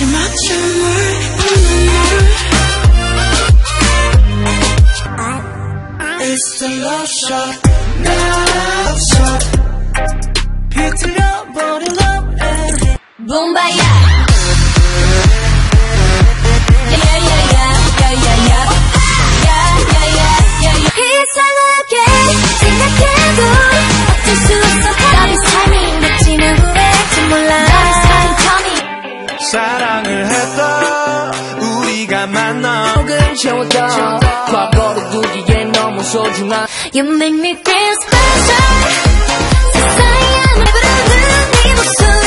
마지막 춤을 It's the love shot love shot 비틀려버린 love and 붐바야 이상하게 채웠다 과거를 두기엔 너무 소중한 You make me feel special 세상이 아무리 부르는 네 목소리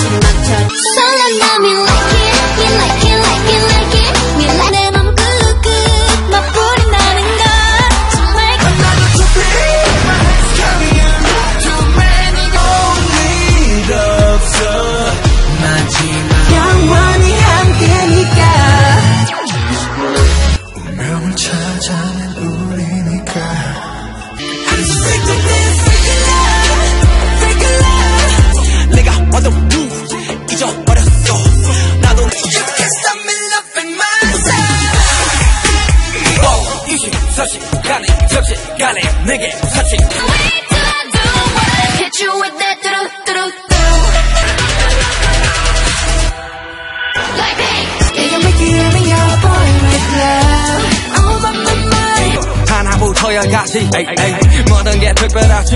마지막처럼 설레나 me 접시간에 내게 사치 Hit you with that do do do Like this You can make it even your boy with love I'm about my mind 하나부터 열까지 에이, 에이. 모든 게 특별하지